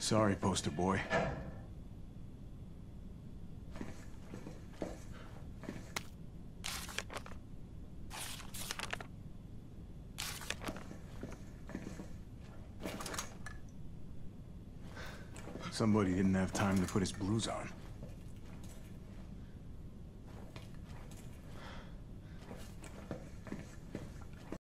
Sorry, poster boy. Somebody didn't have time to put his blues on.